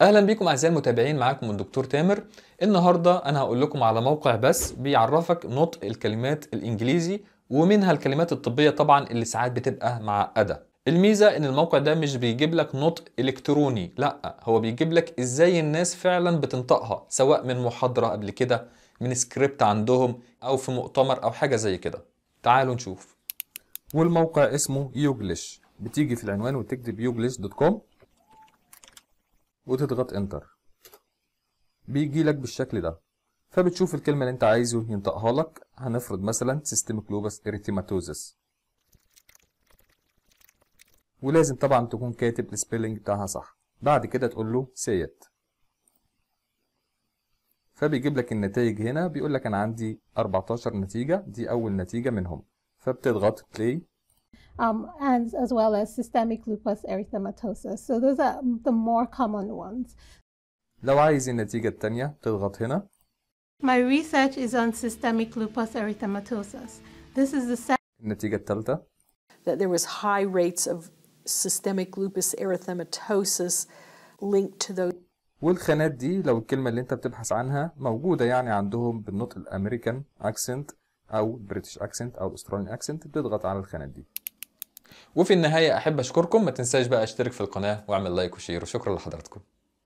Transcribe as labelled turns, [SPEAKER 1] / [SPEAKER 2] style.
[SPEAKER 1] أهلا بيكم أعزائي المتابعين معاكم الدكتور تامر. النهارده أنا هقول لكم على موقع بس بيعرفك نطق الكلمات الإنجليزي ومنها الكلمات الطبية طبعا اللي ساعات بتبقى معقده الميزة إن الموقع ده مش بيجيب لك نطق إلكتروني لأ هو بيجيب لك إزاي الناس فعلا بتنطقها سواء من محاضرة قبل كده من سكريبت عندهم أو في مؤتمر أو حاجة زي كده. تعالوا نشوف. والموقع اسمه YouGlish. بتيجي في العنوان وتكتب YouGlish dot com. وتضغط enter بيجي لك بالشكل ده. فبتشوف الكلمة اللي انت عايزه ينطقها لك. هنفرض مثلا systemic lupus erythematosus ولازم طبعا تكون كاتب ال spelling بتاعها صح. بعد كده تقول له say it فبيجيب لك النتائج هنا. بيقول لك أنا عندي 14 نتيجة. دي أول نتيجة منهم. فبتضغط play
[SPEAKER 2] um, and as well as systemic lupus erythematosus. So those are the more common ones.
[SPEAKER 1] لو عايز النتيجة التانية تضغط هنا
[SPEAKER 2] My research is on systemic lupus erythematosus. This is the second
[SPEAKER 1] النتيجة التالتة
[SPEAKER 3] that there was high rates of systemic lupus erythematosus linked to those
[SPEAKER 1] والخانات دي لو الكلمة اللي انت بتبحث عنها موجودة يعني عندهم بالنطق الامريكان اكسنت او بريتش اكسنت او استراليان اكسنت بتضغط على الخانات دي وفي النهاية أحب أشكركم ما تنساش بقى أشترك في القناة وأعمل like و share وشكرا لحضراتكم.